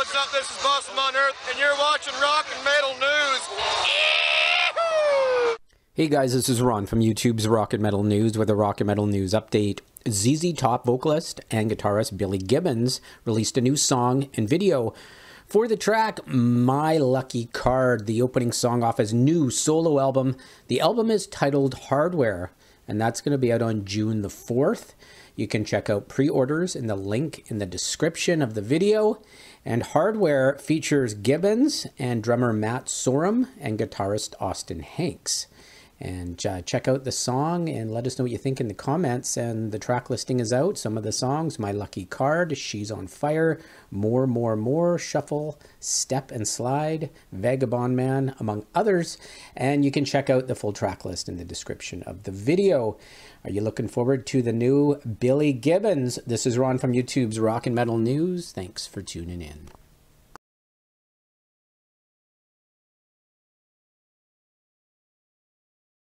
what's up? This is Boss on Earth, and you're watching Rock and Metal News. Hey guys, this is Ron from YouTube's Rock and Metal News with a Rock and Metal News update. ZZ Top vocalist and guitarist Billy Gibbons released a new song and video for the track My Lucky Card, the opening song off his new solo album. The album is titled Hardware, and that's going to be out on June the 4th. You can check out pre orders in the link in the description of the video. And Hardware features Gibbons and drummer Matt Sorum and guitarist Austin Hanks. And uh, check out the song and let us know what you think in the comments. And the track listing is out. Some of the songs My Lucky Card, She's on Fire, More, More, More, Shuffle, Step and Slide, Vagabond Man, among others. And you can check out the full track list in the description of the video. Are you looking forward to the new Billy Gibbons? This is Ron from YouTube's Rock and Metal News. Thanks for tuning in.